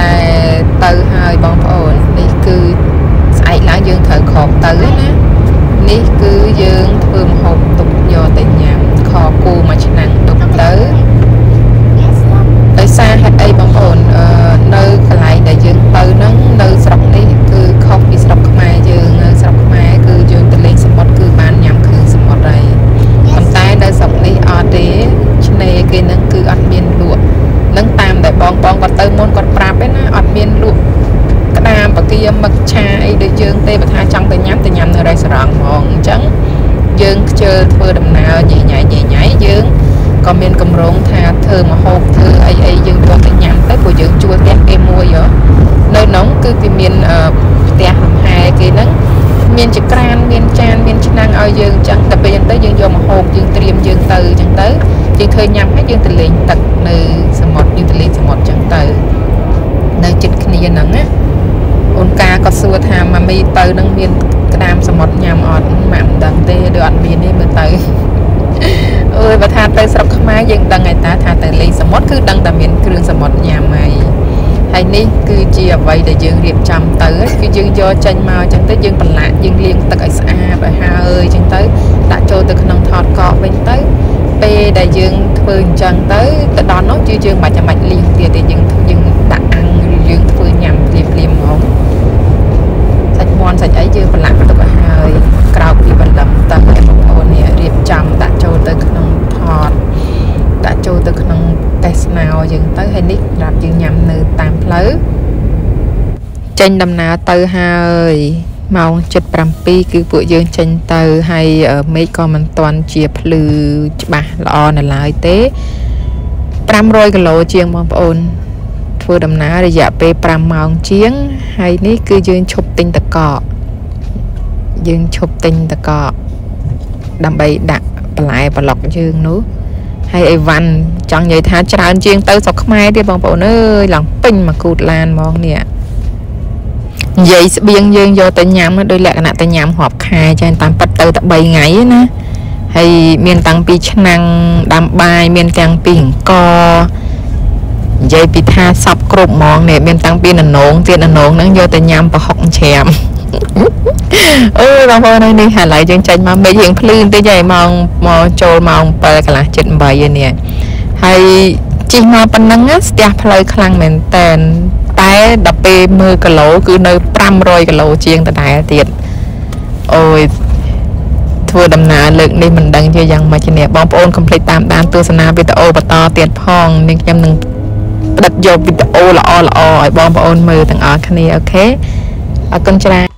ដែលទៅហើយបងប្អូននេះគឺស្អែកឡើងយើងត្រូវក្រោកទៅណានេះគឺយើងធ្វើម្ហូបទុកយកទៅញ៉ាំខគូមួយឆ្នាំងទុកទៅដោយសារហេតុអីបងប្អូនអឺនៅកន្លែងដែលយើងទៅហ្នឹងនៅស្រុកនេះគឺខុសពីស្រុកខ្មែរយើងនៅស្រុកខ្មែរគឺយើងទៅលេងសមុទ្រគឺបានញ៉ាំគ្រឿងសមុទ្រហើយប៉ុន្តែនៅស្រុកនេះអត់ទេឆ្នេរគេហ្នឹងគឺអត់មានលក់នឹងតាមដែលបងបងគាត់ទៅមុនគាត់ប្រាប់ឯណាអត់មានលក់ក្តាមបកាមឹកឆាអីដូចយើងទេបើថាចង់ទៅញ៉ាំទៅញ៉ាំនៅរេស្តូរ៉ង់ហ្មងអញ្ចឹងយើងខ្ជិលធ្វើដំណើរញ៉ៃញ៉ៃញ៉ៃញ៉ៃយើងក៏មានកម្រងថាធ្វើមហូបធ្វើអីអីយើងយកទៅញ៉ាំទៅព្រោះយើងជួលផ្ទះគេមួយហ៎នៅក្នុងគឺគេមានផ្ទះលំហែគេហ្នឹងមានចក្រានមានចានមានឆ្នាំងឲ្យយើងអញ្ចឹងតែពេលអញ្ចឹងទៅយើងយកម្ហូបយើងត្រៀមយើងទៅអញ្ចឹងទៅយើងឃើញញ៉ាំហើយយើងទៅលេងទឹកនៅសមុទ្រយើងទៅលេងសមុទ្រអញ្ចឹងទៅនៅចិត្តគ្នាហ្នឹងណា អូនកាក៏សួរថាម៉ាមីទៅនឹងមានក្តាមសមុទ្រញ៉ាំអត់ម៉ាក់មិនដឹងទេឬអត់មានទេមើលទៅអើយបើថាទៅស្រុកខ្មែរយើងដឹងហើយតាថាទៅលេងសមុទ្រគឺដឹងតែមានគ្រឿងសមុទ្រញ៉ាំហើយហើយនេះគឺជាអ្វីដែលយើងរៀបចំទៅគឺយើងយកចេញមកអញ្ចឹងទៅយើងប្រឡាក់យើងលាងទឹកឲ្យស្អាតឲ្យហើយអញ្ចឹងទៅដាក់ចូលទៅក្នុងថតកកវិញទៅពេលដែលយើងធ្វើអញ្ចឹងទៅទៅដល់នោះគឺយើងមិនចាំបាច់លាងទៀតទេយើងយើងដាក់អាំងឬយើងធ្វើញ៉ាំភ្លាមភ្លាមហ្មងសាច់មាន់សាច់អីយើងប្រឡាក់ទុកឲ្យហើយក្រោកពីបលឹមទឹកឲ្យបងប្អូននេះរៀបចំដាក់ចូលទៅក្នុងថតដាក់ចូលទៅក្នុងតេស្ណៅយើងទៅ ហើយនេះសម្រាប់យើងញ៉ាំនៅតាមផ្លូវចេញដំណើរទៅហើយម៉ោង7:07គឺពួកយើងចេញទៅហើយមេឃក៏មិនទាន់ជាភ្លឺច្បាស់ល្អនៅឡើយទេ500គីឡូជាងបងប្អូន ធ្វើដំណើររយៈពេល5ម៉ោងជាង ហើយនេះគឺយើងឈប់ទិញតកកយើងឈប់ទិញតកកដើម្បីដាក់បន្លែប្លុកយើងនោះ ហើយអីវ៉ាន់ចង់និយាយថាច្រើនជាងទៅស្រុកខ្មែរទៀតបងប្អូនអើយឡើងពេញមកគូតឡានហ្មងនេះនិយាយស្បៀងយើងយកទៅញ៉ាំដោយលក្ខណៈទៅញ៉ាំរាប់ខែចាតាមប៉ិតទៅតែ3ថ្ងៃណាហើយមានតាំងពីឆ្នាំងដាំបាយមានទាំងពីអង្គនិយាយពីថាសពគ្រប់ហ្មងនេះមានតាំងពីននងទៀតននងហ្នឹងយកទៅញ៉ាំប្រហុកច្រាម អូយបងប្អូននេះឥឡូវយើងចេញមកមេឃរៀងភ្លឺបន្តិចហើយម៉ោងមកចូលម៉ោង7កន្លះជិត8ហើយនេះហើយជិះមកប៉ុណ្ណឹងស្ទះផ្លូវខ្លាំងមែនតែនតែដល់ពេលមើលគីឡូគឺនៅ500គីឡូជាងដដែលទៀតអូយធ្វើដំណើរលើកនេះមិនដឹងជាយ៉ាងម៉េចនេះបងប្អូនកុំភ្លេចតាមដានទស្សនាវីដេអូបន្តទៀតផងនឹងខ្ញុំនឹងផ្តិតយកវីដេអូល្អល្អឲ្យបងប្អូនមើលទាំងអស់គ្នាអូខេអរគុណច្រើន